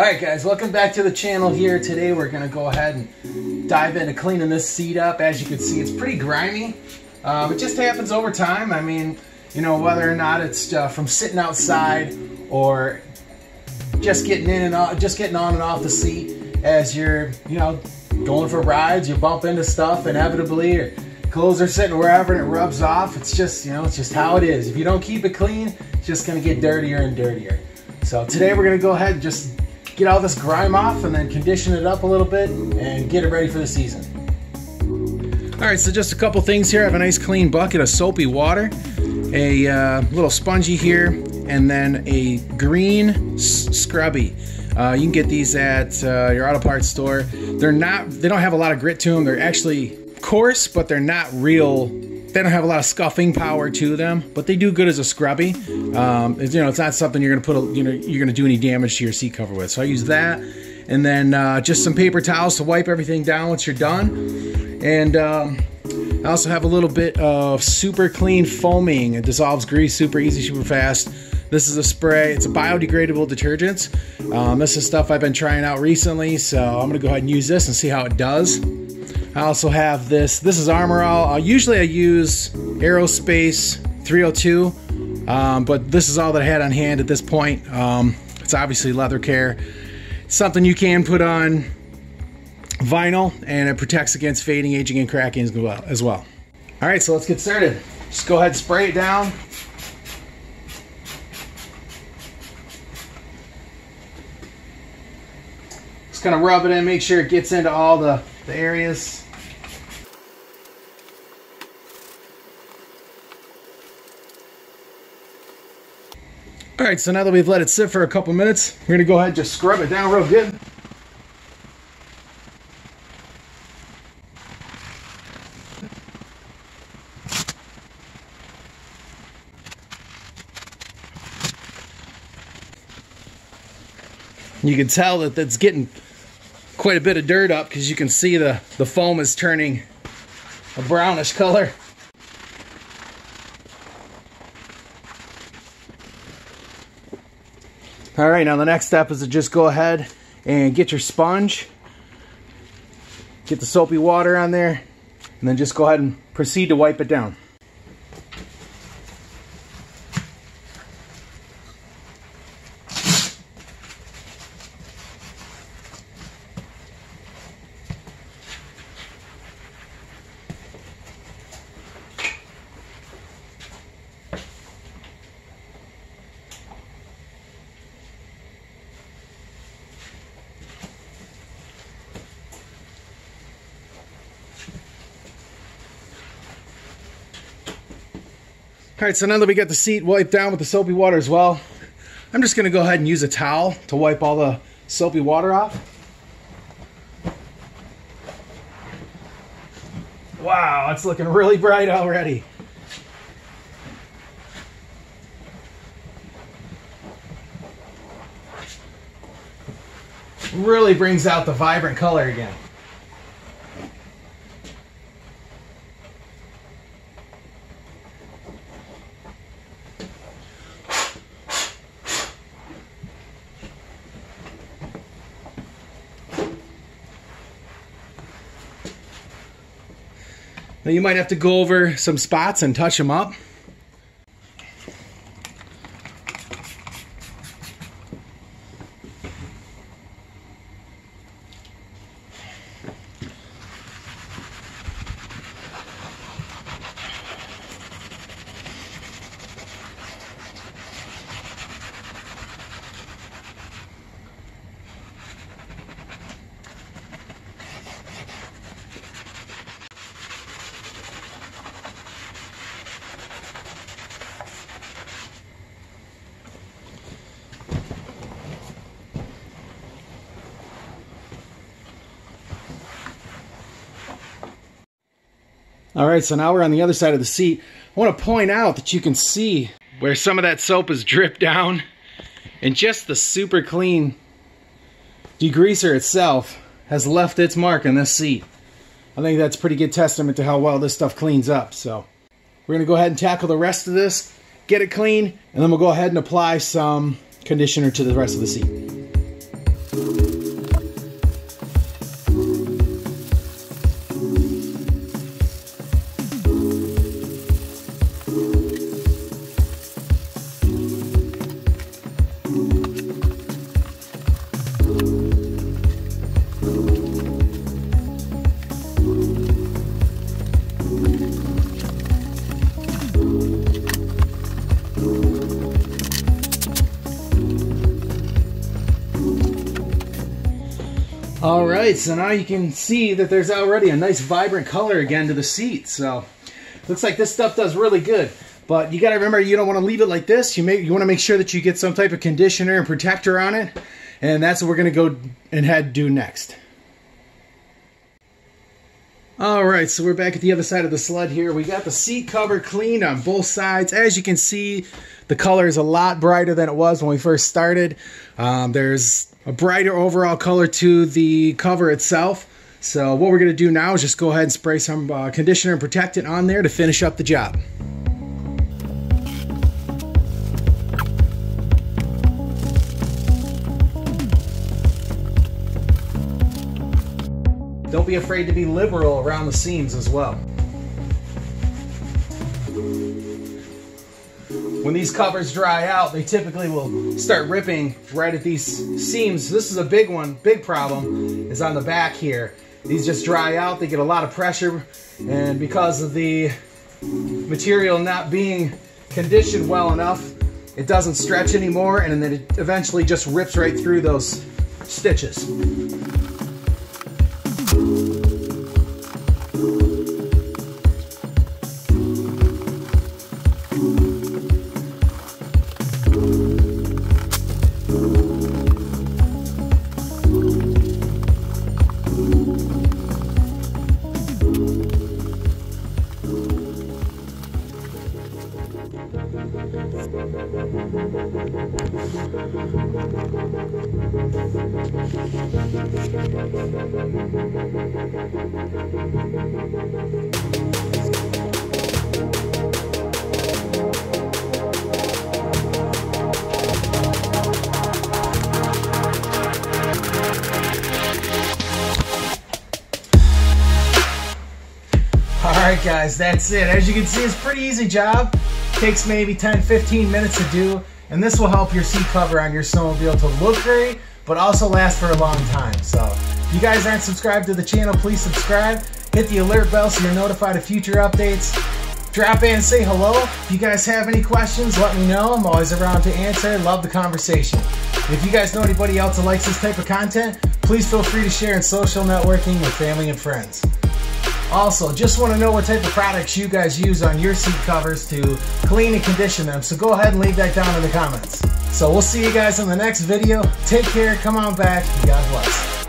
Alright guys, welcome back to the channel here. Today we're to go ahead and dive into cleaning this seat up. As you can see, it's pretty grimy. It just happens over time. I mean, you know, whether or not it's uh, from sitting outside or just getting in and off, just getting on and off the seat as you're, you know, going for rides, you bump into stuff inevitably or clothes are sitting wherever and it rubs off. It's just, you know, it's just how it is. If you don't keep it clean, it's just to get dirtier and dirtier. So today we're to go ahead and just get all this grime off and then condition it up a little bit and get it ready for the season. All right, so just a couple things here. I have a nice clean bucket of soapy water, a uh, little spongy here, and then a green scrubby. Uh, you can get these at uh, your auto parts store. They're not, they don't have a lot of grit to them. They're actually coarse, but they're not real they don't have a lot of scuffing power to them, but they do good as a scrubby. Um, you know, it's not something you're to put, a, you know, you're to do any damage to your seat cover with. So I use that, and then uh, just some paper towels to wipe everything down once you're done. And um, I also have a little bit of super clean foaming. It dissolves grease super easy, super fast. This is a spray. It's a biodegradable detergent. Um, this is stuff I've been trying out recently, so I'm to go ahead and use this and see how it does. I also have this. This is Armor All. Uh, usually I use Aerospace 303, um, but this is all that I had on hand at this point. Um, it's obviously leather care. Something you can put on vinyl and it protects against fading, aging, and cracking as well. As well. All right, so let's get started. Just go ahead and spray it down. Just kind of rub it in, make sure it gets into all the, the areas. All right, so now that we've let it sit for a couple minutes, we're gonna go ahead and just scrub it down real good. You can tell that that's getting quite a bit of dirt up because you can see the, the foam is turning a brownish color. All right, now the next step is to just go ahead and get your sponge, get the soapy water on there, and then just go ahead and proceed to wipe it down. All right, so now that we got the seat wiped down with the soapy water as well, I'm just gonna go ahead and use a towel to wipe all the soapy water off. Wow, it's looking really bright already. Really brings out the vibrant color again. You might have to go over some spots and touch them up. All right, so now we're on the other side of the seat. I want to point out that you can see where some of that soap is dripped down and just the super clean degreaser itself has left its mark on this seat. I think that's pretty good testament to how well this stuff cleans up. So we're going to go ahead and tackle the rest of this, get it clean, and then we'll go ahead and apply some conditioner to the rest of the seat. Right, so now you can see that there's already a nice vibrant color again to the seat. So looks like this stuff does really good. But you got to remember, you don't want to leave it like this. You, may you want to make sure that you get some type of conditioner and protector on it. And that's what we're going to go and head do next. All right, so we're back at the other side of the sled here. We got the seat cover cleaned on both sides. As you can see, the color is a lot brighter than it was when we first started. Um, there's a brighter overall color to the cover itself. So what we're going to do now is just go ahead and spray some uh, conditioner and protectant on there to finish up the job. Don't be afraid to be liberal around the seams as well. When these covers dry out, they typically will start ripping right at these seams. This is a big one, big problem, is on the back here. These just dry out, they get a lot of pressure, and because of the material not being conditioned well enough, it doesn't stretch anymore, and then it eventually just rips right through those stitches. Alright guys, that's it. As you can see, it's pretty easy job. Takes maybe 10-15 minutes to do, and this will help your seat cover on your snowmobile to look great, but also last for a long time. So, if you guys aren't subscribed to the channel, please subscribe. Hit the alert bell so you're notified of future updates. Drop in and say hello. If you guys have any questions, let me know. I'm always around to answer. Love the conversation. If you guys know anybody else that likes this type of content, please feel free to share in social networking with family and friends. Also, just want to know what type of products you guys use on your seat covers to clean and condition them, so go ahead and leave that down in the comments. So we'll see you guys in the next video. Take care, come on back, God bless.